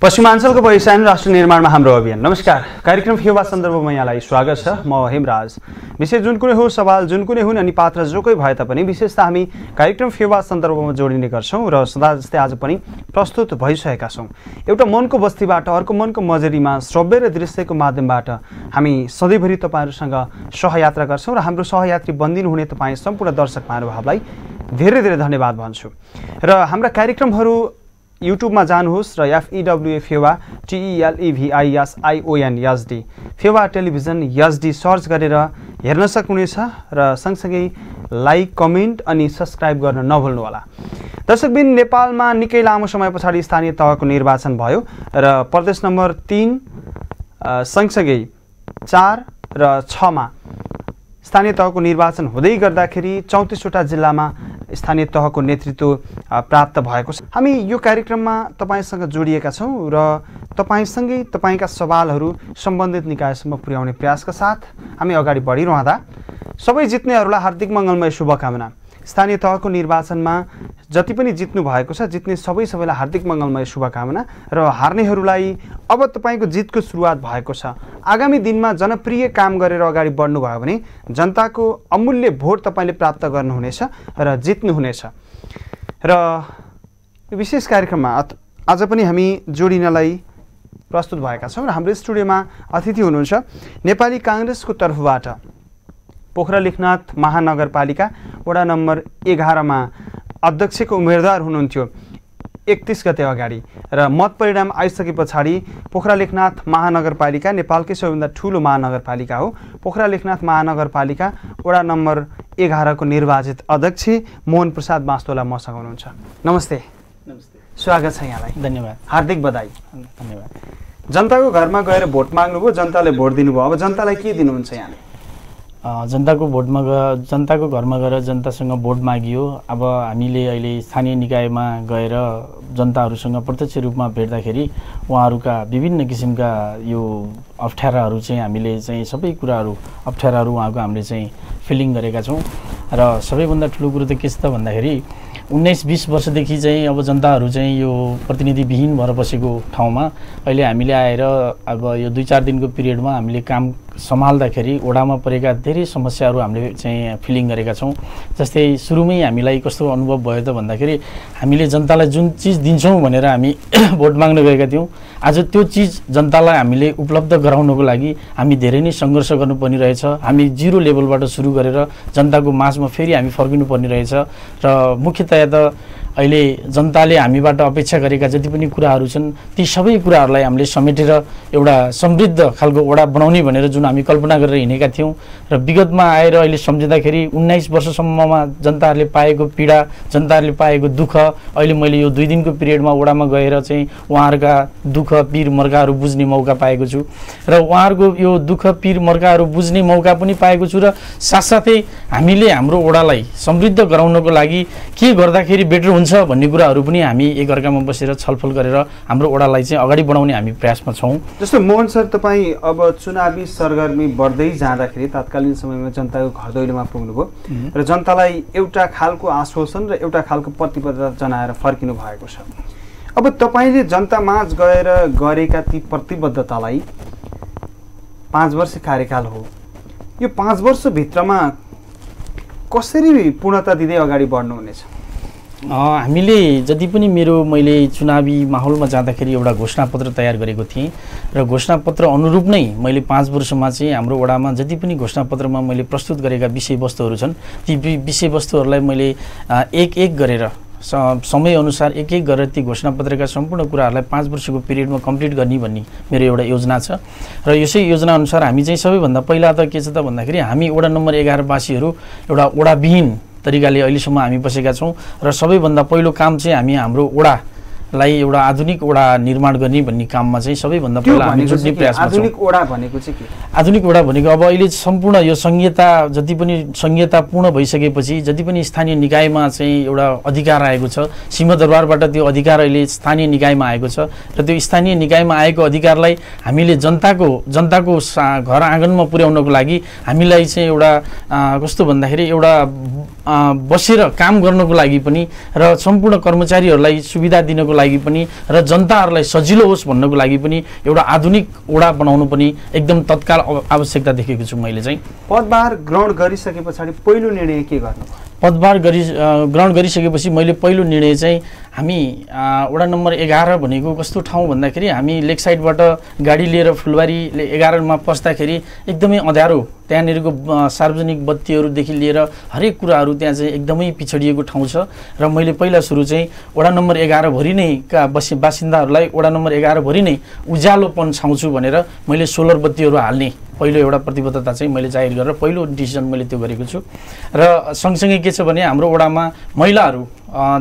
पश्चिमाञ्चलको पहिचान राष्ट्र निर्माणमा हाम्रो अभियान। नमस्कार। कार्यक्रम फेवा सन्दर्भमा यहाँलाई स्वागत छ। म हेमराज। विषय जुन कुनै हो सवाल जुन कुनै हुन् अनि पात्र जो कोही भए तापनि विशेष त हामी कार्यक्रम फेवा सन्दर्भमा जोडिने गर्छौँ र सदा जस्तै आज पनि प्रस्तुत भइसकेका छौँ। एउटा मनको बस्तीबाट अर्को मनको मजरीमा श्रव्य र दृश्यको माध्यमबाट हामी सधैँभरि तपाईँहरूसँग सहयात्रा गर्छौँ र हाम्रो सहयात्री बन्दिनु हुने तपाईँ सम्पूर्ण दर्शक महानुभावलाई धेरै धेरै धन्यवाद भन्छु। र हाम्रा कार्यक्रमहरू युट्युबमा जानुहोस् र FEWA Fewa TELEVISION SD Fewa television SD search गरेर हेर्न सक्नुहुनेछ र सँगसँगै लाइक कमेन्ट अनि सब्सक्राइब गर्न नभुल्नुहोला दर्शकबिन नेपालमा निकै लामो समय पछाडि स्थानीय तहको निर्वाचन भयो र प्रदेश नम्बर तिन सँगसँगै चार र छमा स्थानीय तहको निर्वाचन हुँदै गर्दाखेरि चौतिसवटा जिल्लामा स्थानीय तहको नेतृत्व प्राप्त भएको छ। हामी यो कार्यक्रममा तपाईँसँग जोडिएका छौँ र तपाईँसँगै तपाईँका सवालहरू सम्बन्धित निकायसम्म पुर्याउने प्रयासका साथ हामी अगाडि बढिरहँदा सबै जित्नेहरूलाई हार्दिक मङ्गलमय शुभकामना। स्थानीय तहको निर्वाचनमा जति पनि जित्नु भएको छ जित्ने सबै सबैलाई हार्दिक मङ्गलमय शुभकामना र हार्नेहरूलाई अब तपाईँको जितको सुरुवात भएको छ। आगामी दिनमा जनप्रिय काम गरेर अगाडि बढ्नुभयो भने जनताको अमूल्य भोट तपाईँले प्राप्त गर्नुहुनेछ र जित्नुहुनेछ। र विशेष कार्यक्रममा आज पनि हामी जोडिनलाई प्रस्तुत भएका छौँ र हाम्रो स्टुडियोमा अतिथि हुनुहुन्छ नेपाली काङ्ग्रेसको तर्फबाट पोखरा लेखनाथ महानगरपालिका वडा नम्बर एघारमा अध्यक्षको उम्मेदवार हुनुहुन्थ्यो। एकतिस गते अगाडि। र मत परिणाम आइसके पछाडि पोखरा लेखनाथ महानगरपालिका नेपालकै सबैभन्दा ठुलो महानगरपालिका हो। पोखरा लेखनाथ महानगरपालिका वडा नम्बर एघारको निर्वाचित अध्यक्ष मोहन प्रसाद बास्तोला मसँग हुनुहुन्छ। नमस्ते। नमस्ते। स्वागत छ यहाँलाई। धन्यवाद। हार्दिक बधाई। धन्यवाद। जनताको घरमा गएर भोट माग्नुभयो जनताले भोट दिनुभयो। अब जनतालाई के दिनुहुन्छ यहाँले? जनताको भोटमा गएर जनताको घरमा गएर जनतासँग भोट मागियो। अब हामीले अहिले स्थानीय निकायमा गएर जनताहरूसँग प्रत्यक्ष रूपमा भेट्दाखेरि उहाँहरूका विभिन्न किसिमका यो अप्ठ्याराहरू चाहिँ हामीले चाहिँ सबै कुराहरू अप्ठ्याराहरू उहाँको हामीले चाहिँ फिलिङ गरेका छौँ। र सबैभन्दा ठुलो कुरो त के छ त भन्दाखेरि उन्नाइस बिस वर्षदेखि चाहिँ अब जनताहरू चाहिँ यो प्रतिनिधिविहीन भएर बसेको ठाउँमा अहिले हामीले आएर अब यो दुई चार दिनको पिरियडमा हामीले काम सम्हाल्दाखेरि ओडामा परेका धेरै समस्याहरू हामीले चाहिँ फिलिङ गरेका छौँ। जस्तै सुरुमै हामीलाई कस्तो अनुभव भयो त भन्दाखेरि हामीले जनतालाई जुन चिज दिन्छौँ भनेर हामी भोट माग्न गएका थियौँ आज त्यो चिज जनतालाई हामीले उपलब्ध गराउनको लागि हामी धेरै नै सङ्घर्ष गर्नुपर्ने रहेछ हामी जिरो लेभलबाट सुरु गरेर जनताको माझमा फेरि हामी फर्किनु पर्ने रहेछ र मुख्यतया त अहिले जनताले हामीबाट अपेक्षा गरेका जति पनि कुराहरू छन् ती सबै कुराहरूलाई हामीले समेटेर एउटा समृद्ध खालको वडा बनाउने भनेर जुन हामी कल्पना गरेर हिँडेका थियौँ र विगतमा आएर अहिले सम्झिँदाखेरि उन्नाइस वर्षसम्ममा जनताहरूले पाएको पीडा जनताहरूले पाएको दुःख अहिले मैले यो दुई दिनको पिरियडमा वडामा गएर चाहिँ उहाँहरूका दुःख पीर मर्काहरू बुझ्ने मौका पाएको छु र उहाँहरूको यो दुःख पीर मर्काहरू बुझ्ने मौका पनि पाएको छु र साथसाथै हामीले हाम्रो वडालाई समृद्ध गराउनको लागि के गर्दाखेरि बेटर हुन्छ भन्ने कुराहरू पनि हामी एकअर्कामा बसेर छलफल गरेर हाम्रो ओडालाई चाहिँ अगाडि बढाउने हामी प्रयासमा छौँ। जस्तो मोहन सर तपाईँ अब चुनावी सरगर्मी बढ्दै जाँदाखेरि तत्कालीन समयमा जनताको घर दैलोमा पुग्नुभयो र जनतालाई एउटा खालको आश्वासन र एउटा खालको प्रतिबद्धता जनाएर फर्किनु भएको छ। अब तपाईँले जनता माझ गएर गरेका ती प्रतिबद्धतालाई पाँच वर्ष कार्यकाल हो यो पाँच वर्षभित्रमा कसरी पूर्णता दिँदै अगाडि बढ्नुहुनेछ? हामीले जति पनि मेरो मैले चुनावी माहौलमा जाँदाखेरि एउटा घोषणापत्र तयार गरेको थिएँ र घोषणापत्र अनुरूप नै मैले पाँच वर्षमा चाहिँ हाम्रो वडामा जति पनि घोषणापत्रमा मैले प्रस्तुत गरेका विषयवस्तुहरू छन् ती विषयवस्तुहरूलाई मैले एक एक गरेर समयअनुसार एक एक गरेर ती घोषणापत्रका सम्पूर्ण कुराहरूलाई पाँच वर्षको पिरियडमा कम्प्लिट गर्ने भन्ने मेरो एउटा योजना छ। र यसै योजनाअनुसार हामी चाहिँ सबैभन्दा पहिला त के छ त भन्दाखेरि हामी वडा नम्बर एघारवासीहरू एउटा वडाविहीन तरिकाले अहिलेसम्म हामी बसेका छौँ र सबैभन्दा पहिलो काम चाहिँ हामी हाम्रो वडा लाई एउटा आधुनिक ओडा निर्माण गर्ने भन्ने काममा चाहिँ सबैभन्दा पहिला हामी जुट्ने प्रयास आधुनिक ओडा भनेको चाहिँ के? आधुनिक ओडा भनेको अब अहिले सम्पूर्ण यो संहिता जति पनि संहिता पूर्ण भइसकेपछि जति पनि स्थानीय निकायमा चाहिँ एउटा अधिकार आएको छ सिंहदरबारबाट त्यो अधिकार अहिले स्थानीय निकायमा आएको छ र त्यो स्थानीय निकायमा आएको अधिकारलाई हामीले जनताको जनताको घर आँगनमा पुर्याउनको लागि हामीलाई चाहिँ एउटा कस्तो भन्दाखेरि एउटा बसेर काम गर्नको लागि पनि र सम्पूर्ण कर्मचारीहरूलाई सुविधा दिनको लागि पनि र जनताहरूलाई सजिलो होस् भन्नको लागि पनि एउटा आधुनिक वडा बनाउनु पनि एकदम तत्काल आव- आवश्यकता देखेको छु मैले चाहिँ। पदभार ग्रहण गरिसके पछाडि पहिलो निर्णय के गर्नु पदभार गरि ग्रहण गरिसकेपछि मैले पहिलो निर्णय चाहिँ हामी वडा नम्बर एघार भनेको कस्तो ठाउँ भन्दाखेरि हामी लेक साइडबाट गाडी लिएर फुलबारीले एघारमा पस्दाखेरि एकदमै अँध्यारो त्यहाँनिरको सार्वजनिक बत्तीहरूदेखि लिएर हरेक कुराहरू त्यहाँ चाहिँ एकदमै पिछडिएको ठाउँ छ। र मैले पहिला सुरु चाहिँ वडा नम्बर एघारभरि नै का बसी बासिन्दाहरूलाई वडा नम्बर एघारभरि नै उज्यालोपन छाउँछु भनेर मैले सोलर बत्तीहरू हाल्ने पहिलो एउटा प्रतिबद्धता चाहिँ मैले जाहेर गरेर पहिलो डिसिजन मैले त्यो गरेको छु। र सँगसँगै के छ भने हाम्रो वडामा महिलाहरू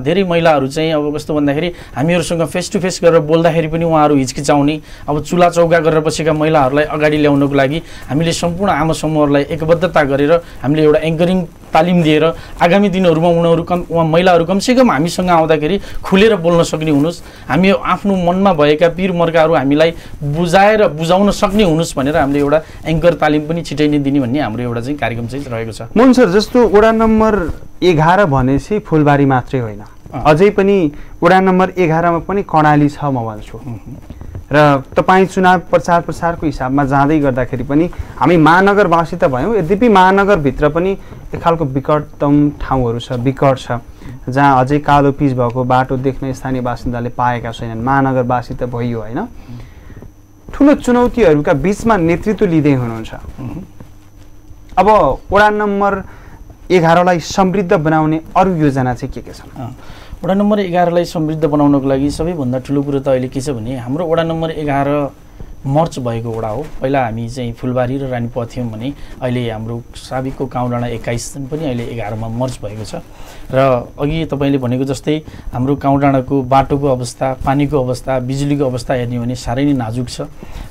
धेरै महिलाहरू चाहिँ अब कस्तो भन्दाखेरि हामीहरूसँग फेस टु फेस गरेर बोल्दाखेरि पनि उहाँहरू हिचकिचाउने अब चुला चौका गरेर बसेका महिलाहरूलाई अगाडि ल्याउनको लागि हामीले सम्पूर्ण आमा समूहहरूलाई एकबद्धता गरेर हामीले एउटा एङ्करिङ तालिम दिएर आगामी दिनहरूमा उनीहरू कम उहाँ महिलाहरू कमसेकम हामीसँग आउँदाखेरि खुलेर बोल्न सक्ने हुनुहोस्। हामी आफ्नो मनमा भएका पिर मर्काहरू हामीलाई बुझाएर बुझाउन सक्ने हुनुहोस् भनेर हामीले एउटा एङ्कर तालिम पनि छिटै नै दिने भन्ने हाम्रो एउटा चाहिँ कार्यक्रम चाहिँ रहेको छ। मोहन सर जस्तो वडा नम्बर एघार भनेपछि फुलबारी मात्रै होइन। अँ। अझै पनि वडा नम्बर एघारमा पनि कर्णाली छ म भन्छु र तपाईँ चुनाव प्रचार प्रसारको हिसाबमा जाँदै गर्दाखेरि पनि हामी महानगरवासी त भयौँ यद्यपि महानगरभित्र पनि एक खालको विकटतम ठाउँहरू छ विकट छ जहाँ अझै कालो पिच भएको बाटो देख्न स्थानीय बासिन्दाले पाएका छैनन्। महानगरवासी त भइयो होइन। ठुलो चुनौतीहरूका बिचमा नेतृत्व लिँदै हुनुहुन्छ। अब वडा नम्बर एघारलाई समृद्ध बनाउने अरू योजना चाहिँ के के छन्? वडा नम्बर एघारलाई समृद्ध बनाउनको लागि सबैभन्दा ठुलो कुरो त अहिले के छ भने हाम्रो वडा नम्बर एघार मर्च भएको वडा हो। पहिला हामी चाहिँ फुलबारी र रानीपा थियौँ भने अहिले हाम्रो साबिकको काउडाँडा एक्काइस पनि अहिले एघारमा मर्च भएको छ। र अघि तपाईँले भनेको जस्तै हाम्रो काउडाँडाको बाटोको अवस्था पानीको अवस्था बिजुलीको अवस्था हेर्ने भने साह्रै नै नाजुक छ।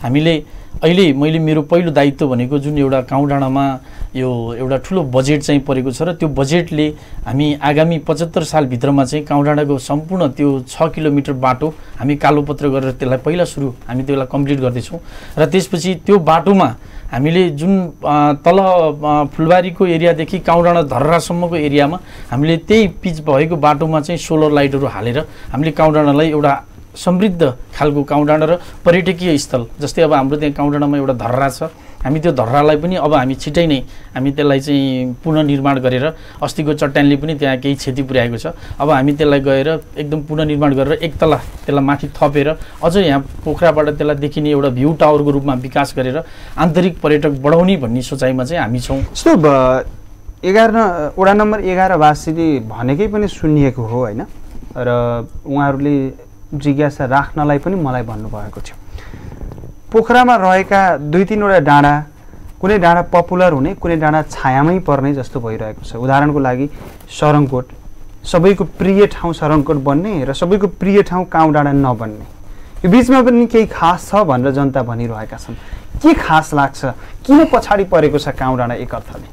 हामीले अहिले मैले मेरो पहिलो दायित्व भनेको जुन एउटा काउडाँडामा यो एउटा ठुलो बजेट चाहिँ परेको छ र त्यो बजेटले हामी आगामी पचहत्तर सालभित्रमा चाहिँ काउडाँडाको सम्पूर्ण त्यो छ किलोमिटर बाटो हामी कालोपत्र गरेर त्यसलाई पहिला सुरु हामी त्यसलाई कम्प्लिट गर्दैछौँ। र त्यसपछि त्यो बाटोमा हामीले जुन तल फुलबारीको एरियादेखि काउडाँडा धर्रासम्मको एरियामा हामीले त्यही पिच भएको बाटोमा चाहिँ सोलर लाइटहरू हालेर हामीले काउडाँडालाई एउटा समृद्ध खालको काउडाँडा र पर्यटकीय स्थल जस्तै अब हाम्रो त्यहाँ काउडाँडामा एउटा धर्रा छ। हामी त्यो धर्रालाई पनि अब हामी छिटै नै हामी त्यसलाई चाहिँ पुनर्निर्माण गरेर अस्तिको चट्यानले पनि त्यहाँ केही क्षति पुर्याएको छ। अब हामी त्यसलाई गएर एकदम पुनर्निर्माण गरेर एक तला त्यसलाई माथि थपेर अझ यहाँ पोखराबाट त्यसलाई देखिने एउटा भ्यू टावरको रूपमा विकास गरेर आन्तरिक पर्यटक बढाउने भन्ने सोचाइमा चाहिँ हामी छौँ। जस्तो एघार वडा नम्बर एघारवासीले भनेकै पनि सुनिएको हो होइन? र उहाँहरूले जिज्ञासा राख्नलाई पनि मलाई भन्नुभएको थियो। पोखरामा रहेका दुई तिनवटा डाँडा कुनै डाँडा पपुलर हुने कुनै डाँडा छायामै पर्ने जस्तो भइरहेको छ। उदाहरणको लागि सरङकोट सबैको प्रिय ठाउँ सरङकोट बन्ने र सबैको प्रिय ठाउँ काउँ डाँडा नबन्ने। यो बिचमा पनि केही खास छ भनेर जनता भनिरहेका छन्। के खास लाग्छ? किन पछाडि परेको छ काउँ डाँडा एक अर्थले?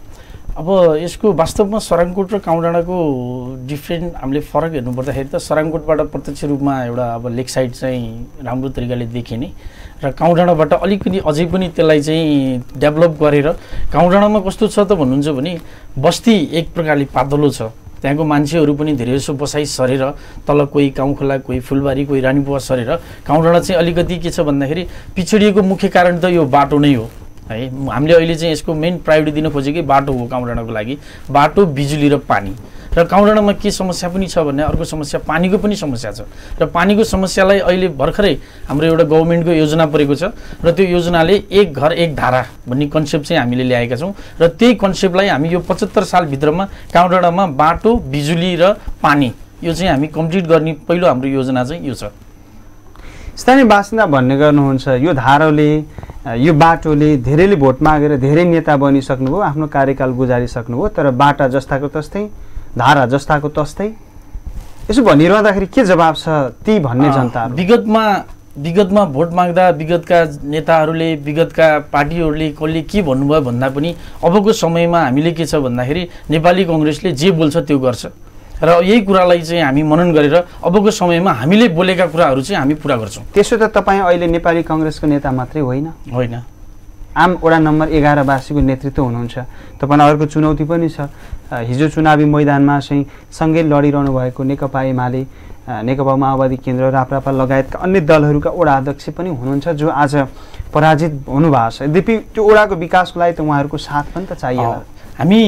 अब यसको वास्तवमा सराङकोट र काउडाँडाको डिफ्रेन्ट हामीले फरक हेर्नु पर्दाखेरि त सराङकोटबाट प्रत्यक्ष रूपमा एउटा अब लेक साइड चाहिँ राम्रो तरिकाले देखिने। र काउडाँडाबाट अलिकति अझै पनि त्यसलाई चाहिँ डेभलप गरेर काउडाँडामा कस्तो छ त भन्नुहुन्छ भने बस्ती एक प्रकारले पातलो छ। त्यहाँको मान्छेहरू पनि धेरै जसो बसाइ सरेर तल कोही काउँ कोही फुलबारी कोही रानीपुवा सरेर काउडाँडा चाहिँ अलिकति के छ भन्दाखेरि पिछडिएको मुख्य कारण त यो बाटो नै हो। है हामीले अहिले चाहिँ यसको मेन प्रायोरिटी दिन खोजेकै बाटो हो काउडाँडाको लागि। बाटो बिजुली र पानी। र काउडाँडामा के समस्या पनि छ भने अर्को समस्या पानीको पनि समस्या छ। र पानीको समस्यालाई अहिले भर्खरै हाम्रो एउटा गभर्मेन्टको योजना परेको छ र त्यो योजनाले एक घर एक धारा भन्ने कन्सेप्ट चाहिँ हामीले ल्याएका छौँ र त्यही कन्सेप्टलाई हामी यो पचहत्तर सालभित्रमा काउडाँडामा बाटो बिजुली र पानी यो चाहिँ हामी कम्प्लिट गर्ने पहिलो हाम्रो योजना चाहिँ यो छ। स्थानीय बासिन्दा भन्ने गर्नुहुन्छ यो धारोले यो बाटोले धेरैले भोट मागेर धेरै नेता बनिसक्नुभयो आफ्नो कार्यकाल गुजारिसक्नुभयो तर बाटा जस्ताको तस्तै धारा जस्ताको तस्तै। यसो भनिरहँदाखेरि के जवाब छ ती भन्ने अँ, जनताहरू? विगतमा विगतमा भोट माग्दा विगतका नेताहरूले विगतका पार्टीहरूले कसले के भन्नुभयो भन्दा पनि अबको समयमा हामीले के छ भन्दाखेरि नेपाली कङ्ग्रेसले जे बोल्छ त्यो गर्छ। र यही कुरालाई चाहिँ हामी मनन गरेर अबको समयमा हामीले बोलेका कुराहरू चाहिँ हामी पुरा गर्छौँ। त्यसो त तपाईँ अहिले नेपाली कङ्ग्रेसको नेता मात्रै होइन। होइन। आम वडा नम्बर एघारवासीको नेतृत्व हुनुहुन्छ। तपाईँलाई अर्को चुनौती पनि छ। हिजो चुनावी मैदानमा चाहिँ सँगै लडिरहनु भएको नेकपा एमाले नेकपा माओवादी केन्द्र राप्रपा लगायतका अन्य दलहरूका वडा अध्यक्ष पनि हुनुहुन्छ जो आज पराजित हुनुभएको छ। यद्यपि त्यो वडाको विकासको लागि त उहाँहरूको साथ पनि त चाहियो हामी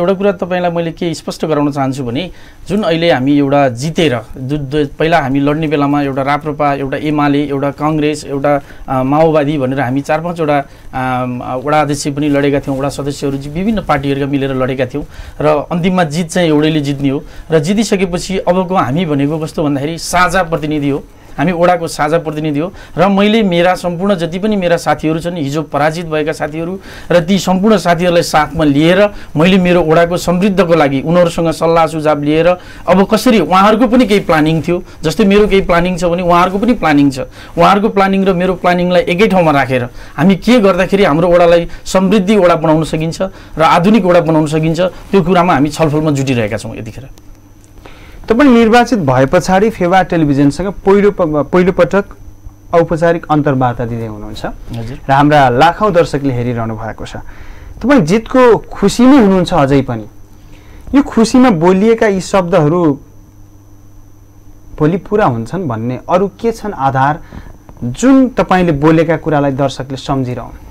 एउटा कुरा तपाईँलाई मैले के स्पष्ट गराउन चाहन्छु भने जुन अहिले हामी एउटा जितेर जु जु- पहिला हामी लड्ने बेलामा एउटा राप्रपा एउटा एमाले एउटा कङ्ग्रेस एउटा माओवादी भनेर हामी चार पाँचवटा वडा अध्यक्ष पनि लडेका थियौँ वडा सदस्यहरू विभिन्न पार्टीहरूका मिलेर लडेका थियौँ र अन्तिममा जित चाहिँ एउटैले जित्ने हो र जितिसकेपछि अबको हामी भनेको कस्तो भन्दाखेरि साझा प्रतिनिधि हो। हामी ओडाको साझा प्रतिनिधि हो र मैले मेरा सम्पूर्ण जति पनि मेरा साथीहरू छन् हिजो पराजित भएका साथीहरू र ती सम्पूर्ण साथीहरूलाई साथमा लिएर मैले मेरो ओडाको समृद्धको लागि उनीहरूसँग सल्लाह सुझाव लिएर अब कसरी उहाँहरूको पनि केही प्लानिङ थियो जस्तै मेरो केही प्लानिङ छ भने उहाँहरूको पनि प्लानिङ छ। उहाँहरूको प्लानिङ र मेरो प्लानिङलाई एकै ठाउँमा राखेर हामी के गर्दाखेरि हाम्रो ओडालाई समृद्धि ओडा बनाउन सकिन्छ र आधुनिक ओडा बनाउन सकिन्छ त्यो कुरामा हामी छलफलमा जुटिरहेका छौँ यतिखेर। तपाईँ निर्वाचित भए पछाडि फेवा टेलिभिजनसँग पहिलो पहिलोपटक औपचारिक अन्तर्वार्ता दिँदै हुनुहुन्छ। र हाम्रा लाखौँ दर्शकले हेरिरहनु भएको छ। तपाईँ जितको खुसीमै हुनुहुन्छ अझै पनि यो खुसीमा बोलिएका यी शब्दहरू भोलि पुरा हुन्छन् भन्ने अरू के छन् आधार जुन तपाईँले बोलेका कुरालाई दर्शकले सम्झिरहन्?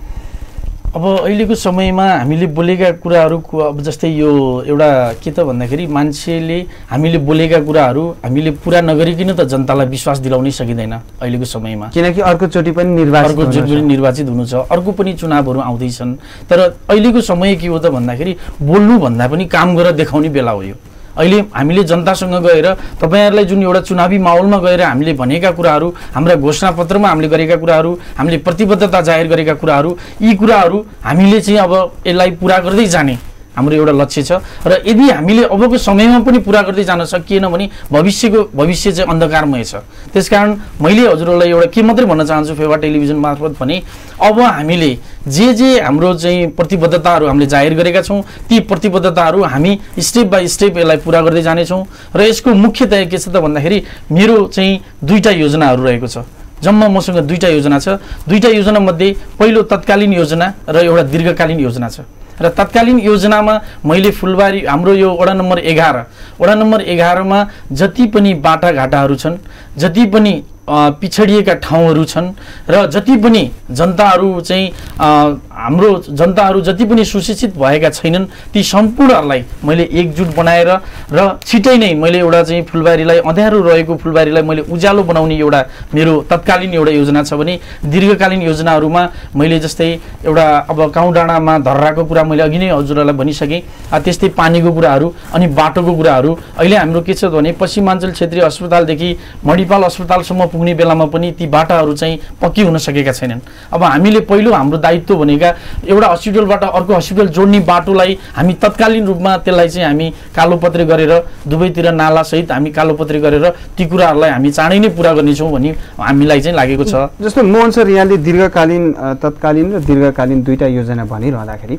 अब अहिलेको समयमा हामीले बोलेका कुराहरूको अब जस्तै यो एउटा के त भन्दाखेरि मान्छेले हामीले बोलेका कुराहरू हामीले पुरा नगरिकन त जनतालाई विश्वास दिलाउनै सकिँदैन अहिलेको समयमा। किनकि अर्कोचोटि पनि निर्वाचित अर्को जुन हुनुहुन्छ। पनि निर्वाचित हुनु छ अर्को पनि चुनावहरू आउँदैछन्। तर अहिलेको समय के हो त भन्दाखेरि बोल्नुभन्दा पनि काम गरेर देखाउने बेला हो यो। अहिले हामीले जनतासँग गएर तपाईँहरूलाई जुन एउटा चुनावी माहौलमा गएर हामीले भनेका कुराहरू हाम्रा घोषणापत्रमा हामीले गरेका कुराहरू हामीले प्रतिबद्धता जाहेर गरेका कुराहरू यी कुराहरू हामीले चाहिँ अब यसलाई पुरा गर्दै जाने हाम्रो एउटा लक्ष्य छ। र यदि हामीले अबको समयमा पनि पुरा गर्दै जान सकिएन भने भविष्यको भविष्य चाहिँ अन्धकारमय छ। त्यसकारण मैले हजुरहरूलाई एउटा के मात्रै भन्न चाहन्छु फेवा टेलिभिजन मार्फत भने अब हामीले जे जे हाम्रो चाहिँ प्रतिबद्धताहरू हामीले जाहेर गरेका छौँ ती प्रतिबद्धताहरू हामी स्टेप बाई स्टेप यसलाई पुरा गर्दै जानेछौँ। र यसको मुख्यतया के छ त भन्दाखेरि मेरो चाहिँ दुईवटा योजनाहरू रहेको छ। जम्मा मसँग दुईवटा योजना छ। दुईवटा योजना मध्ये पहिलो तत्कालीन योजना र एउटा दीर्घकालीन योजना छ। र तत्कालीन योजनामा मैले फुलबारी हाम्रो यो वडा नम्बर एघार वडा नम्बर एघारमा जति पनि बाटाघाटाहरू छन् जति पनि पिछडिएका ठाउँहरू छन् र जति पनि जनताहरू चाहिँ हाम्रो जनताहरू जति पनि सुशिक्षित भएका छैनन् ती सम्पूर्णहरूलाई मैले एकजुट बनाएर र छिटै नै मैले एउटा चाहिँ फुलबारीलाई अँध्यारो रहेको फुलबारीलाई मैले उज्यालो बनाउने एउटा मेरो तत्कालीन एउटा योजना छ भने दीर्घकालीन योजनाहरूमा मैले जस्तै एउटा अब काउँ डाँडामा धर्राको कुरा मैले अघि नै हजुरहरूलाई भनिसकेँ। त्यस्तै पानीको कुराहरू अनि बाटोको कुराहरू। अहिले हाम्रो के छ भने पश्चिमाञ्चल क्षेत्रीय अस्पतालदेखि मणिपाल अस्पतालसम्म पुग्ने बेलामा पनि ती बाटाहरू चाहिँ पक्की हुन सकेका छैनन्। अब हामीले पहिलो हाम्रो दायित्व भनेका एउटा हस्पिटलबाट अर्को हस्पिटल जोड्ने बाटोलाई हामी तत्कालीन रूपमा त्यसलाई चाहिँ हामी कालोपत्रे गरेर दुवैतिर नालासहित हामी कालोपत्रे गरेर ती कुराहरूलाई हामी चाँडै नै पुरा गर्नेछौँ भन्ने हामीलाई चाहिँ लागेको छ। जस्तो मोहन सर यहाँले दीर्घकालीन तत्कालीन र दीर्घकालीन दुईवटा योजना भनिरहँदाखेरि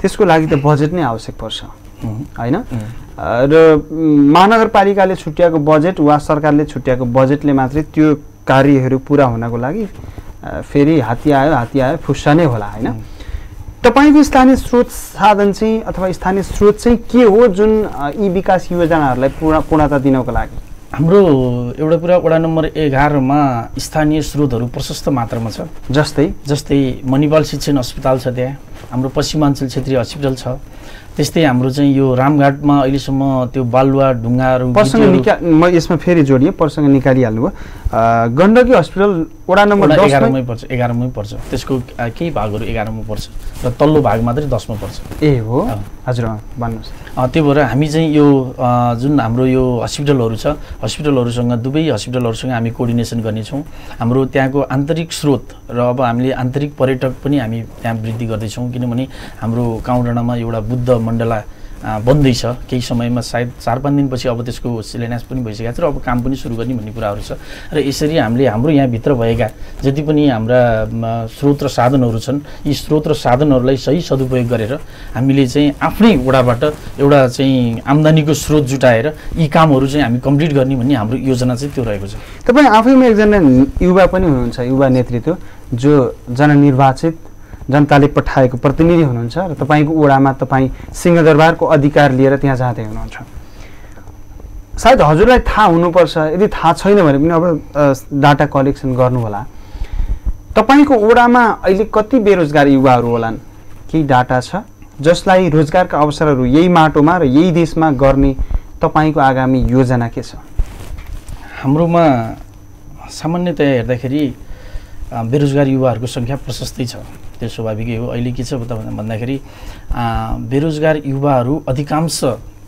त्यसको लागि त बजेट नै आवश्यक पर्छ। होइन? र महानगरपालिकाले छुट्याएको बजेट वा सरकारले छुट्याएको बजेटले मात्रै त्यो कार्यहरू पुरा हुनको लागि फेरि हात्ती आयो हात्ती आयो फुस्सा नै होला होइन? तपाईँको स्थानीय स्रोत साधन चाहिँ अथवा स्थानीय स्रोत चाहिँ के हो जुन यी विकास योजनाहरूलाई पूर्ण पूर्णता दिनको लागि? हाम्रो एउटा कुरा वडा नम्बर एघारमा स्थानीय स्रोतहरू प्रशस्त मात्रामा छ। जस्तै? जस्तै मणिपाल शिक्षण अस्पताल छ त्यहाँ। हाम्रो पश्चिमाञ्चल क्षेत्रीय हस्पिटल छ। त्यस्तै हाम्रो चाहिँ यो रामघाटमा अहिलेसम्म त्यो बालुवा ढुङ्गाहरू पर्सँग गिटीहरू- निका म यसमा फेरि जोडिएँ पर्सँग निकालिहाल्नु भयो। गण्डकी हस्पिटल वडा नम्बर एघारमै पर्छ एघारमै पर्छ। त्यसको केही भागहरू एघारमा पर्छ र तल्लो भाग मात्रै दसमा पर्छ। ए हो। हजुर भन्नुहोस्। अ, त्यो भएर हामी चाहिँ यो जुन हाम्रो यो हस्पिटलहरू छ हस्पिटलहरूसँग दुवै हस्पिटलहरूसँग हामी कोअर्डिनेसन गर्नेछौँ। हाम्रो त्यहाँको आन्तरिक स्रोत र अब हामीले आन्तरिक पर्यटक पनि हामी त्यहाँ वृद्धि गर्दैछौँ। किनभने हाम्रो काउडाँडामा एउटा बुद्ध मण्डला अ, बन्दैछ केही समयमा सायद चार पाँच दिनपछि अब त्यसको शिलान्यास पनि भइसकेको छ र अब काम पनि सुरु गर्ने भन्ने कुराहरू छ। र यसरी हामीले हाम्रो यहाँभित्र भएका जति पनि हाम्रा स्रोत र साधनहरू छन् यी स्रोत र साधनहरूलाई सही सदुपयोग गरेर हामीले चाहिँ आफ्नै वडाबाट एउटा चाहिँ आम्दानीको स्रोत जुटाएर यी कामहरू चाहिँ हामी कम्प्लिट गर्ने भन्ने हाम्रो योजना चाहिँ त्यो रहेको छ। तपाईँ आफैमा एकजना युवा पनि हुनुहुन्छ युवा नेतृत्व जो जननिर्वाचित जनताले पठाएको प्रतिनिधि हुनुहुन्छ र तपाईँको ओडामा तपाईँ सिंहदरबारको अधिकार लिएर त्यहाँ जाँदै हुनुहुन्छ। सायद हजुरलाई थाहा हुनुपर्छ यदि थाहा छैन भने पनि अब डाटा कलेक्सन गर्नु होला तपाईँको ओडामा अहिले कति बेरोजगार युवाहरू होलान्? केही डाटा छ? जसलाई रोजगारका अवसरहरू यही माटोमा र यही देशमा गर्ने तपाईँको आगामी योजना के छ? हाम्रोमा सामान्यतया हेर्दाखेरि बेरोजगार युवाहरूको सङ्ख्या प्रशस्तै छ। त्यो स्वाभाविकै हो। अहिले के छ भन्दाखेरि बेरोजगार युवाहरू अधिकांश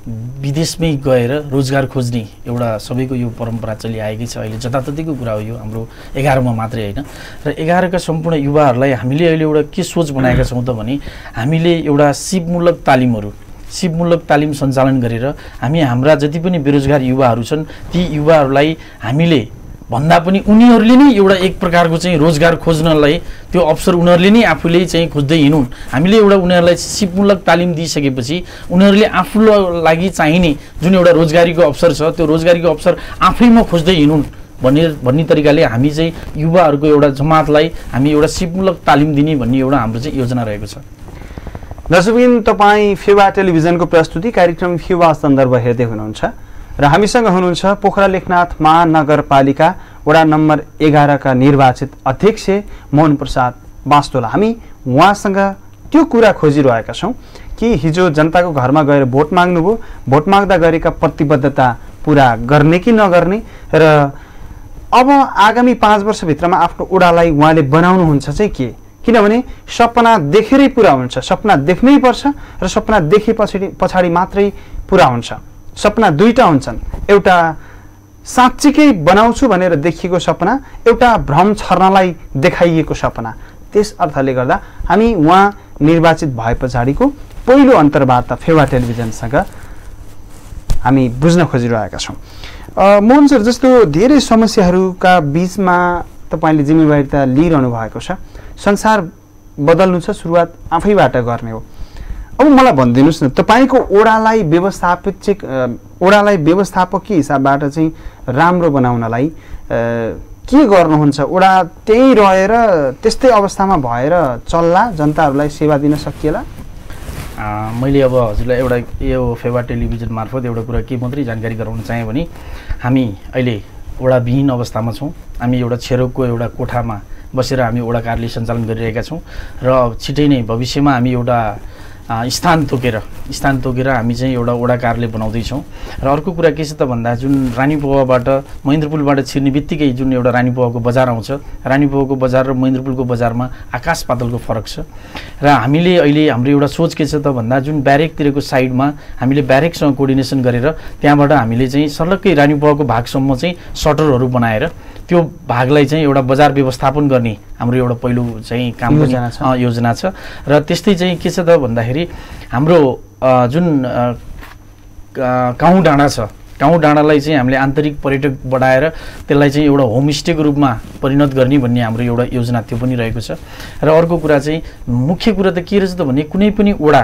विदेशमै गएर रोजगार खोज्ने एउटा सबैको यो परम्परा चलिआएकै छ। अहिले जताततैको कुरा हो यो हाम्रो एघारमा मात्रै होइन। र एघारका सम्पूर्ण युवाहरूलाई हामीले अहिले एउटा के सोच बनाएका छौँ त भने हामीले एउटा सिपमूलक तालिमहरू सिपमूलक तालिम सञ्चालन गरेर हामी हाम्रा जति पनि बेरोजगार युवाहरू छन् ती युवाहरूलाई हामीले भन्दा पनि उनीहरूले नै एउटा एक प्रकारको चाहिँ रोजगार खोज्नलाई त्यो अवसर उनीहरूले नै आफूले चाहिँ खोज्दै हिँडुन्। हामीले एउटा उनीहरूलाई सिपमूलक तालिम दिइसकेपछि उनीहरूले आफू लागि चाहिने जुन एउटा रोजगारीको अवसर छ त्यो रोजगारीको अवसर आफैमा खोज्दै हिँडुन् भन्ने भन्ने तरिकाले हामी चाहिँ युवाहरूको एउटा जमातलाई हामी एउटा सिपमूलक तालिम दिने भन्ने एउटा हाम्रो चाहिँ योजना रहेको छ। दर्शकबिन तपाईँ फेवा टेलिभिजनको प्रस्तुति कार्यक्रम फेवा सन्दर्भ हेर्दै हुनुहुन्छ। र हामीसँग हुनुहुन्छ पोखरा लेखनाथ महानगरपालिका वडा नम्बर एघारका निर्वाचित अध्यक्ष मोहन प्रसाद बास्तोला। हामी उहाँसँग त्यो कुरा खोजिरहेका छौँ कि हिजो जनताको घरमा गएर भोट माग्नुभयो। भोट माग्दा गरेका प्रतिबद्धता पुरा गर्ने कि नगर्ने? र अब आगामी पाँच वर्षभित्रमा आफ्नो ओडालाई उहाँले बनाउनुहुन्छ चाहिँ के? किनभने सपना देखेरै पुरा हुन्छ। सपना देख्नै पर्छ र सपना देखे पछाडि पछाडि मात्रै पुरा हुन्छ। सपना दुईटा हुन्छन्। एउटा साँच्चीकै बनाउँछु भनेर देखिएको सपना एउटा भ्रम छर्नलाई देखाइएको सपना। त्यस अर्थले गर्दा हामी उहाँ निर्वाचित भए पछाडिको पहिलो अन्तर्वार्ता फेवा टेलिभिजनसँग हामी बुझ्न खोजिरहेका छौँ। मोहन सर जस्तो धेरै समस्याहरूका बिचमा तपाईँले जिम्मेवारी त लिइरहनु भएको छ संसार बदल्नु छ सुरुवात आफैबाट गर्ने हो। अब मलाई भनिदिनुहोस् न तपाईँको ओडालाई व्यवस्थापित चाहिँ ओडालाई व्यवस्थापकीय हिसाबबाट चाहिँ राम्रो बनाउनलाई के गर्नुहुन्छ? ओडा त्यहीँ रहेर त्यस्तै अवस्थामा भएर चल्ला जनताहरूलाई सेवा दिन सकिएला? मैले अब हजुरलाई एउटा यो फेवा टेलिभिजन मार्फत एउटा कुरा के मात्रै जानकारी गराउन चाहेँ भने हामी अहिले वडा विहीन अवस्थामा छौँ। हामी एउटा छेरोको एउटा कोठामा बसेर हामी वडा कार्यालय सञ्चालन गरिरहेका छौँ। र छिटै नै भविष्यमा हामी एउटा स्थान तोकेर स्थान तोकेर हामी चाहिँ एउटा वडा कार्यालय बनाउँदैछौँ। र अर्को कुरा के छ त भन्दा जुन रानीपोवाबाट महेन्द्रपुलबाट छिर्ने बित्तिकै जुन एउटा रानीपोवाको बजार आउँछ रानीपोवाको बजार र महेन्द्रपुलको बजारमा आकाश पातलको फरक छ। र हामीले अहिले हाम्रो एउटा सोच के छ त भन्दा जुन ब्यारेकतिरको साइडमा हामीले ब्यारेकसँग कोर्डिनेसन गरेर त्यहाँबाट हामीले चाहिँ सर्लक्कै रानीपोवाको भागसम्म चाहिँ सटरहरू बनाएर त्यो भागलाई चाहिँ एउटा बजार व्यवस्थापन गर्ने हाम्रो एउटा पहिलो चाहिँ काम योजना छ। र त्यस्तै चाहिँ के छ त भन्दाखेरि हाम्रो जुन अ, का- काहुँ डाँडा छ काहुँ डाँडालाई चाहिँ हामीले आन्तरिक पर्यटक बढाएर त्यसलाई चाहिँ एउटा होमस्टेको रूपमा परिणत गर्ने भन्ने हाम्रो एउटा योजना त्यो पनि रहेको छ र अर्को कुरा चाहिँ मुख्य कुरा त के रहेछ त भने कुनै पनि वडा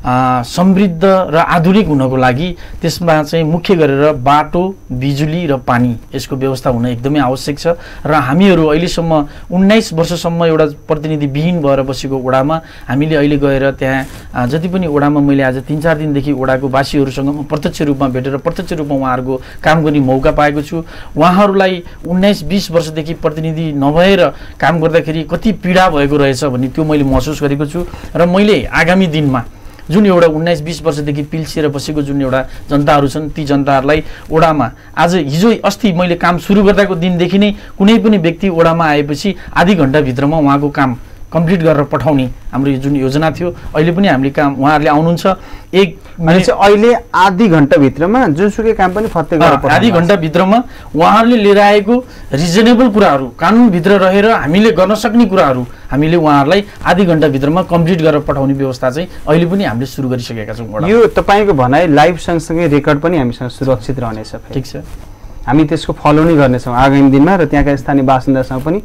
समृद्ध र आधुनिक हुनको लागि त्यसमा चाहिँ मुख्य गरेर बाटो बिजुली र पानी यसको व्यवस्था हुन एकदमै आवश्यक छ। र हामीहरू अहिलेसम्म उन्नाइस वर्षसम्म एउटा प्रतिनिधि विहीन भएर बसेको वडामा हामीले अहिले गएर त्यहाँ जति पनि वडामा मैले आज तिन चार दिनदेखि वडाको वासीहरूसँग म प्रत्यक्ष रूपमा भेटेर प्रत्यक्ष रूपमा उहाँहरूको काम गर्ने मौका पाएको छु। उहाँहरूलाई उन्नाइस बिस वर्षदेखि प्रतिनिधि नभएर काम गर्दाखेरि कति पीडा भएको रहेछ भन्ने त्यो मैले महसुस गरेको छु। र मैले आगामी दिनमा जुन एउटा उन्नाइस बिस वर्षदेखि पिल्सिएर बसेको जुन एउटा जनताहरू छन् ती जनताहरूलाई ओडामा आज हिजो अस्ति मैले काम सुरु गर्दाको दिनदेखि नै कुनै पनि व्यक्ति ओडामा आएपछि आधी घन्टाभित्रमा उहाँको काम कम्प्लिट गरेर पठाउने हाम्रो यो जुन योजना थियो अहिले पनि हामीले काम उहाँहरूले आउनुहुन्छ एक चाहिँ अहिले आधी घन्टाभित्रमा जुनसुकै काम पनि फत्ते गरेर आधी। घन्टाभित्रमा उहाँहरूले लिएर आएको रिजनेबल कुराहरू कानुनभित्र रहेर हामीले गर्न सक्ने कुराहरू हामीले उहाँहरूलाई आधी घन्टाभित्रमा कम्प्लिट गरेर पठाउने व्यवस्था चाहिँ अहिले पनि हामीले सुरु गरिसकेका छौँ। यो तपाईँको भनाइ लाइभ सँगसँगै रेकर्ड पनि हामीसँग सुरक्षित रहनेछ। ठिक छ हामी त्यसको फलो नै गर्नेछौँ आगामी दिनमा र त्यहाँका स्थानीय बासिन्दासँग पनि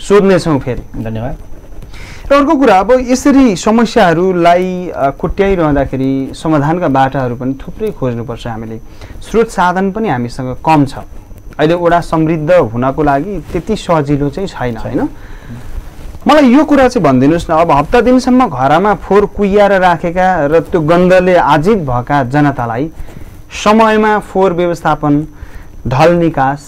सोध्नेछौँ फेरि धन्यवाद र अर्को कुरा अब यसरी समस्याहरूलाई अ, कोट्याइरहँदाखेरि समाधानका बाटाहरू पनि थुप्रै खोज्नुपर्छ हामीले। स्रोत साधन पनि हामीसँग कम छ। अहिले वडा समृद्ध हुनको लागि त्यति सजिलो चाहिँ छैन होइन? मलाई यो कुरा चाहिँ भनिदिनुहोस् न अब हप्ता दिनसम्म घरमा फोहोर कुहिएर राखेका र त्यो गन्धले आजित भएका जनतालाई समयमा फोहोर व्यवस्थापन ढल निकास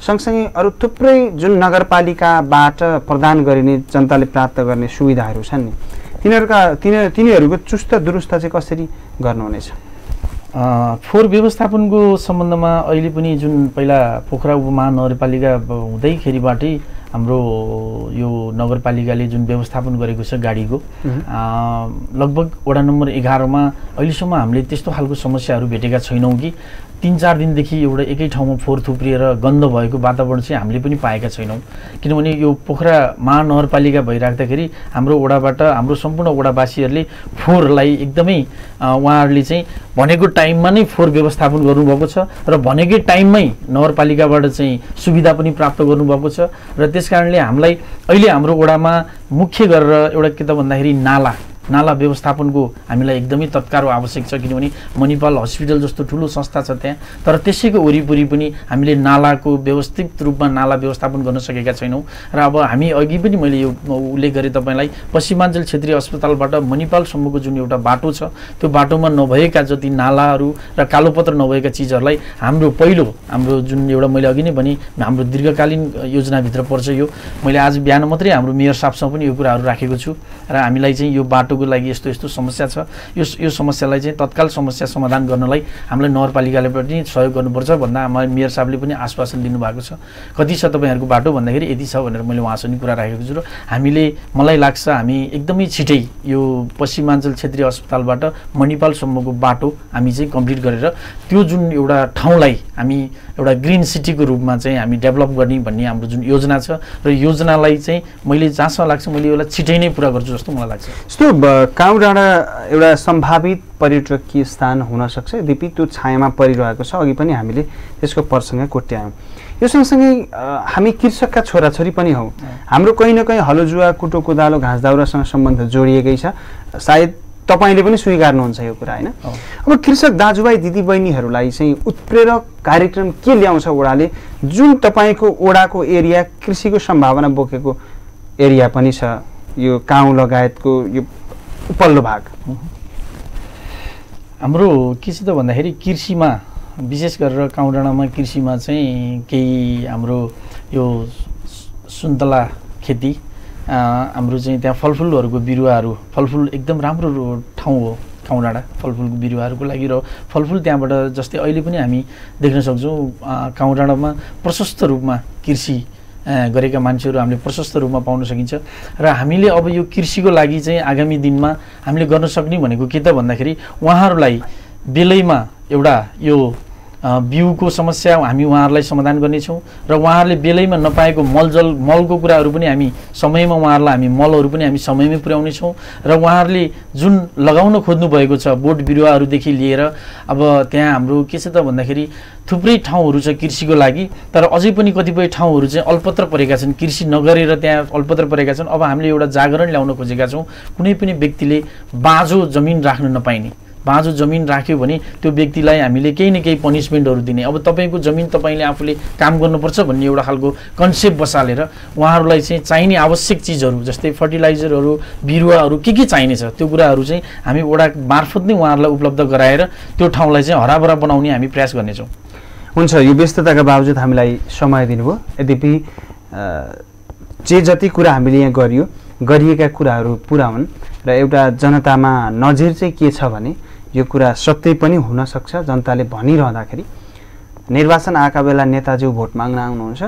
सँगसँगै अरू थुप्रै जुन नगरपालिकाबाट प्रदान गरिने जनताले प्राप्त गर्ने सुविधाहरू छन् नि तिनीहरूका तिनी तिनीहरूको चुस्त दुरुस्त चाहिँ कसरी गर्नुहुनेछ? फोहोर व्यवस्थापनको सम्बन्धमा अहिले पनि जुन पहिला पोखरा उपमहानगरपालिका हुँदैखेरिबाटै हाम्रो यो नगरपालिकाले जुन व्यवस्थापन गरेको छ गाडीको लगभग वडा नम्बर एघारमा अहिलेसम्म हामीले त्यस्तो खालको समस्याहरू भेटेका छैनौँ कि। तिन चार दिनदेखि एउटा एकै ठाउँमा फोहोर थुप्रिएर गन्ध भएको वातावरण चाहिँ हामीले पनि पाएका छैनौँ। किनभने यो पोखरा महानगरपालिका भइराख्दाखेरि हाम्रो वडाबाट हाम्रो सम्पूर्ण वडावासीहरूले फोहोरलाई एकदमै उहाँहरूले चाहिँ भनेको टाइममा नै फोहोर व्यवस्थापन गर्नुभएको छ र भनेकै टाइममै नगरपालिकाबाट चाहिँ सुविधा पनि प्राप्त गर्नुभएको छ र त्यस कारणले हामीलाई अहिले हाम्रो वडामा मुख्य गरेर एउटा के त भन्दाखेरि नाला नाला व्यवस्थापनको हामीलाई एकदमै तत्काल आवश्यक छ किनभने मणिपाल हस्पिटल जस्तो ठुलो संस्था छ त्यहाँ। तर त्यसैको वरिपरि पनि हामीले नालाको व्यवस्थित रूपमा नाला व्यवस्थापन गर्न सकेका छैनौँ। र अब हामी अघि पनि मैले यो उल्लेख गरेँ तपाईँलाई पश्चिमाञ्चल क्षेत्रीय अस्पतालबाट मणिपालसम्मको जुन एउटा बाटो छ त्यो बाटोमा नभएका जति नालाहरू र कालोपत्र नभएका चिजहरूलाई हाम्रो पहिलो हाम्रो जुन एउटा मैले अघि नै भने हाम्रो दीर्घकालीन योजनाभित्र पर्छ यो। मैले आज बिहान मात्रै हाम्रो मेयर साहबसँग पनि यो कुराहरू राखेको छु। र हामीलाई चाहिँ यो बाटोको लागि यस्तो यस्तो समस्या छ। यो यो समस्यालाई चाहिँ तत्काल समस्या समाधान गर्नलाई हामीलाई नगरपालिकाले पनि सहयोग गर्नुपर्छ भन्दा मेयर साहबले पनि आश्वासन दिनुभएको छ। कति छ तपाईँहरूको बाटो भन्दाखेरि यति छ भनेर मैले उहाँसँग कुरा राखेको छु र हामीले मलाई लाग्छ हामी एकदमै छिटै यो पश्चिमाञ्चल क्षेत्रीय अस्पतालबाट मणिपालसम्मको बाटो हामी चाहिँ कम्प्लिट गरेर त्यो जुन एउटा ठाउँलाई हामी एउटा ग्रिन सिटीको रूपमा चाहिँ हामी डेभलप गर्ने भन्ने हाम्रो जुन योजना छ र योजनालाई चाहिँ मैले जहाँसम्म लाग्छ मैले यसलाई छिटै नै पुरा गर्छु जस्तो मलाई लाग्छ। काउँ डाँडा एउटा सम्भावित पर्यटकीय स्थान हुनसक्छ यद्यपि त्यो छायामा परिरहेको छ अघि पनि हामीले त्यसको प्रसङ्ग कोट्यायौँ। यो सँगसँगै हामी कृषकका छोराछोरी पनि हौँ। हाम्रो कहीँ न कहीँ हलोजुवा कुटो कोदालो घाँस दाउरासँग सम्बन्ध जोडिएकै छ। सायद तपाईँले पनि स्वीकार्नुहुन्छ यो कुरा होइन। अब कृषक दाजुभाइ दिदीबहिनीहरूलाई चाहिँ उत्प्रेरक कार्यक्रम के ल्याउँछ ओडाले? जुन तपाईँको ओडाको एरिया कृषिको सम्भावना बोकेको एरिया पनि छ। यो गाउँ लगायतको यो उपल्लो भाग। हाम्रो के छ त भन्दाखेरि कृषिमा विशेष गरेर काउडाँडामा कृषिमा चाहिँ केही हाम्रो यो सुन्तला खेती हाम्रो चाहिँ त्यहाँ फलफुलहरूको बिरुवाहरू फलफुल एकदम राम्रो ठाउँ हो काउडाँडा फलफुलको बिरुवाहरूको लागि र फलफुल त्यहाँबाट जस्तै अहिले पनि हामी देख्न सक्छौँ काउडाँडामा प्रशस्त रूपमा कृषि गरेका मान्छेहरू हामीले प्रशस्त रूपमा पाउन सकिन्छ। र हामीले अब यो कृषिको लागि चाहिँ आगामी दिनमा हामीले गर्न सक्ने भनेको के त भन्दाखेरि उहाँहरूलाई बेलैमा एउटा यो बिउको समस्या हामी उहाँहरूलाई समाधान गर्नेछौँ र उहाँहरूले बेलैमा नपाएको मलजल मलको कुराहरू पनि हामी समयमा उहाँहरूलाई हामी मलहरू पनि हामी समयमै पुर्याउनेछौँ र उहाँहरूले जुन लगाउन खोज्नु भएको छ बोट बिरुवाहरूदेखि लिएर अब त्यहाँ हाम्रो के छ त भन्दाखेरि थुप्रै ठाउँहरू छ कृषिको लागि तर अझै पनि कतिपय ठाउँहरू चाहिँ अल्पत्र परेका छन्। कृषि नगरेर त्यहाँ अल्पत्र परेका छन्। अब हामीले एउटा जागरण ल्याउन खोजेका छौँ। कुनै पनि व्यक्तिले बाँझो जमिन राख्न नपाइने। बाँझो जमिन राख्यो भने त्यो व्यक्तिलाई हामीले केही न केही पनिसमेन्टहरू दिने। अब तपाईँको जमिन तपाईँले आफूले काम गर्नुपर्छ भन्ने एउटा खालको कन्सेप्ट बसालेर उहाँहरूलाई चाहिँ चाहिने आवश्यक चिजहरू जस्तै फर्टिलाइजरहरू बिरुवाहरू के के चाहिनेछ त्यो कुराहरू चाहिँ हामी वडा मार्फत नै उहाँहरूलाई उपलब्ध गराएर त्यो ठाउँलाई चाहिँ हराभरा बनाउने हामी प्रयास गर्नेछौँ। हुन्छ यो व्यस्तताका बावजुद हामीलाई समय दिनुभयो। यद्यपि जे जति कुरा हामीले यहाँ गरियो गरिएका कुराहरू पुरा हुन् र एउटा जनतामा नजिर चाहिँ के छ भने यो कुरा सत्य पनि हुनसक्छ जनताले भनिरहँदाखेरि निर्वाचन आएका बेला नेताज्यू भोट माग्न आउनुहुन्छ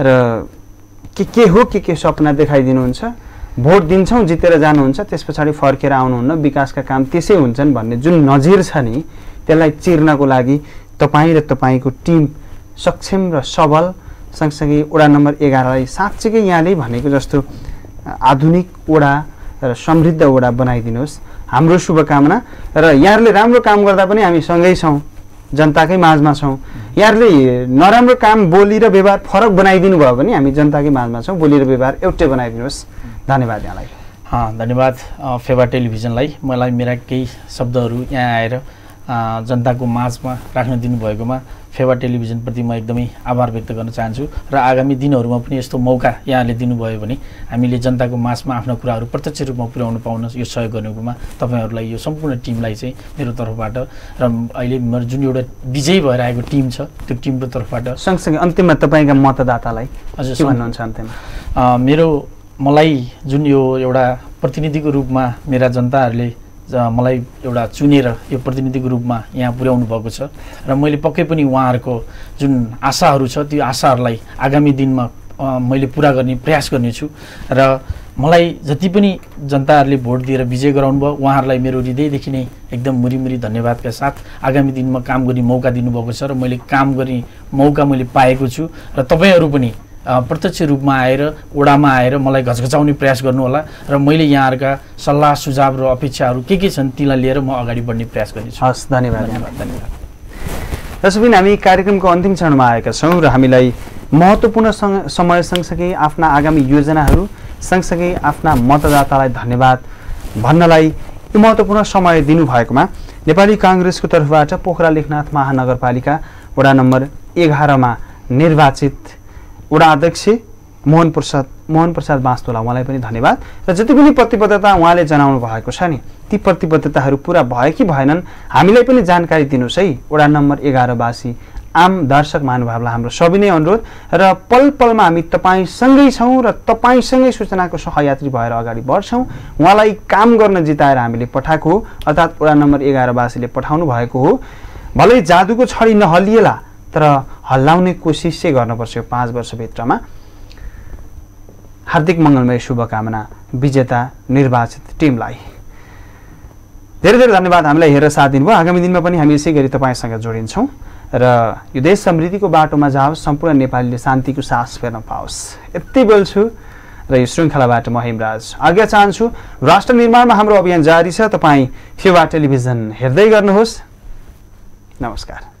र के के हो के के सपना देखाइदिनुहुन्छ भोट दिन्छौँ जितेर जानुहुन्छ त्यस पछाडि फर्केर आउनुहुन्न विकासका काम त्यसै हुन्छन् भन्ने जुन नजिर छ नि त्यसलाई चिर्नको लागि तपाईँ र तपाईँको टिम सक्षम र सबल सँगसँगै वडा नम्बर एघारलाई साँच्चीकै यहाँले भनेको जस्तो आधुनिक वडा र समृद्ध वडा बनाइदिनुहोस्। हाम्रो शुभकामना। र यहाँहरूले राम्रो काम गर्दा पनि हामी सँगै छौँ जनताकै माझमा छौँ। यहाँहरूले नराम्रो काम बोली र व्यवहार फरक बनाइदिनु भयो भने हामी जनताकै माझमा छौँ। बोली र व्यवहार एउटै बनाइदिनुहोस्। धन्यवाद यहाँलाई। धन्यवाद फेवा टेलिभिजनलाई। मलाई मेरा केही शब्दहरू यहाँ आएर जनताको माझमा राख्न दिनुभएकोमा फेवा टेलिभिजनप्रति म एकदमै आभार व्यक्त गर्न चाहन्छु र आगामी दिनहरूमा पनि यस्तो मौका यहाँले दिनुभयो भने हामीले जनताको माझमा आफ्ना कुराहरू प्रत्यक्ष रूपमा पुर्याउनु पाउन यो सहयोग गर्नुमा तपाईँहरूलाई यो सम्पूर्ण टिमलाई चाहिँ मेरो तर्फबाट र अहिले मेरो जुन एउटा विजयी भएर आएको टिम छ त्यो टिमको तर्फबाट सँगसँगै अन्तिममा तपाईँका मतदातालाई हजुर, भन्नुहुन्छ अन्तिममा मेरो मलाई जुन यो एउटा प्रतिनिधिको रूपमा मेरा जनताहरूले मलाई एउटा चुनेर यो प्रतिनिधिको रूपमा यहाँ पुर्याउनु भएको छ। र मैले पक्कै पनि उहाँहरूको जुन आशाहरू छ त्यो आशाहरूलाई आगामी दिनमा मैले पुरा गर्ने प्रयास गर्नेछु। र मलाई जति पनि जनताहरूले भोट दिएर विजय गराउनु भयो उहाँहरूलाई मेरो हृदयदेखि नै एकदम मुरीमुरी धन्यवादका साथ आगामी दिनमा काम गर्ने मौका दिनुभएको छ र मैले काम गर्ने मौका मैले पाएको छु। र तपाईँहरू पनि प्रत्यक्ष रूपमा आएर ओडामा आएर मलाई घचघचाउने प्रयास गर्नुहोला र मैले यहाँहरूका सल्लाह सुझाव र अपेक्षाहरू के के छन् तिनलाई लिएर म अगाडि बढ्ने प्रयास गर्नेछु। हस् धन्यवाद। धन्यवाद धन्यवाद। पनि हामी कार्यक्रमको अन्तिम चरणमा आएका छौँ र हामीलाई महत्त्वपूर्ण सँग समय सँगसँगै आफ्ना आगामी योजनाहरू सँगसँगै आफ्ना मतदातालाई धन्यवाद भन्नलाई यो महत्त्वपूर्ण समय दिनुभएकोमा नेपाली काङ्ग्रेसको तर्फबाट पोखरा लेखनाथ महानगरपालिका वडा नम्बर एघारमा निर्वाचित वडा अध्यक्ष मोहन प्रसाद मोहन प्रसाद बाँस्तोला उहाँलाई पनि धन्यवाद। र जति पनि प्रतिबद्धता उहाँले जनाउनु भएको छ नि ती प्रतिबद्धताहरू पुरा भयो कि भएनन् हामीलाई पनि जानकारी दिनुहोस् है। वडा नम्बर एघारवासी आम दर्शक महानुभावलाई हाम्रो सबै नै अनुरोध। र पल पलमा हामी तपाईँसँगै छौँ र तपाईँसँगै सूचनाको सहयात्री भएर अगाडि बढ्छौँ। उहाँलाई काम गर्न जिताएर हामीले पठाएको हो अर्थात् वडा नम्बर एघारवासीले पठाउनु भएको हो। भलै जादुको छडी नहलिएला तर हल्लाउने कोसिस चाहिँ गर्नुपर्छ यो पाँच वर्षभित्रमा। हार्दिक मङ्गलमय शुभकामना विजेता निर्वाचित टिमलाई। धेरै धेरै धन्यवाद हामीलाई हेरेर साथ दिनुभयो। आगामी दिनमा पनि हामी यसै गरी तपाईँसँग जोडिन्छौँ र यो देश समृद्धिको बाटोमा जाओस् सम्पूर्ण नेपालीले शान्तिको सास फेर्न पाओस्। यति बोल्छु र यो श्रृङ्खलाबाट म हेमराज आज्ञा चाहन्छु राष्ट्र निर्माणमा हाम्रो अभियान जारी छ। तपाईँ फेवा टेलिभिजन हेर्दै गर्नुहोस्। नमस्कार।